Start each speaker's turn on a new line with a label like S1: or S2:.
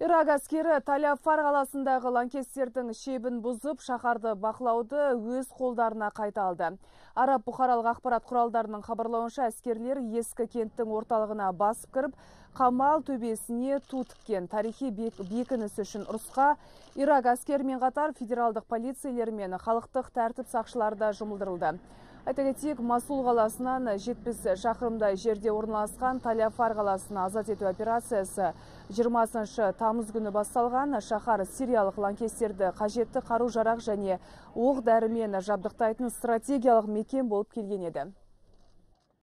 S1: Ирак әскері Таляфар қаласындағы лаңкестердің шебін бұзып, шаһарды бақылауды өз қолдарына қайта алды. Араб бұқаралық ақпарат құралдарының хабарлауынша әскерлер ескі кенттің орталығына басып кіріп, Қамал төбесіне ту тарихи бекініс үшін ұрысқа Ирак әскерімен қатар федералдық полицейлер мен халықтық тәртіп сақшылары да жұмылдырылды. Айта кетейік, Масул қаласынан 70 шақырымдай жерде орналасқан Таляфар қаласына азат ету операциясы 20 тамыз күні басталған. Шаһар сириялық лаңкестерді қажетті қару жарақ және оқ дәрімен жабдықтайтын стратегиялық мекен болып келген еді.